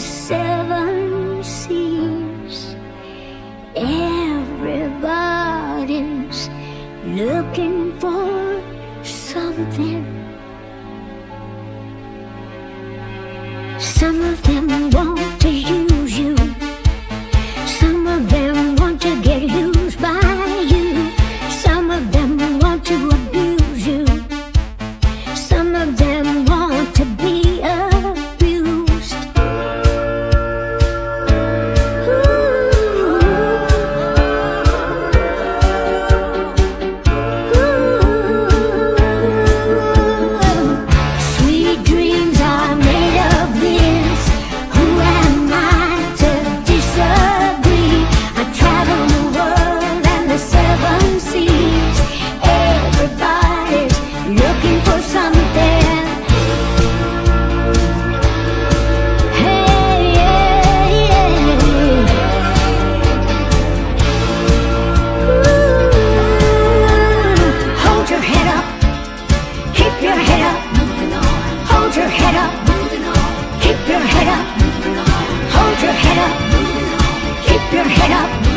seven seas. Everybody's looking for something. Some of them want to use you. Some of them want to get used by you. Some of them want to head up, keep your head up, hold your head up, keep your head up.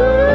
Ooh.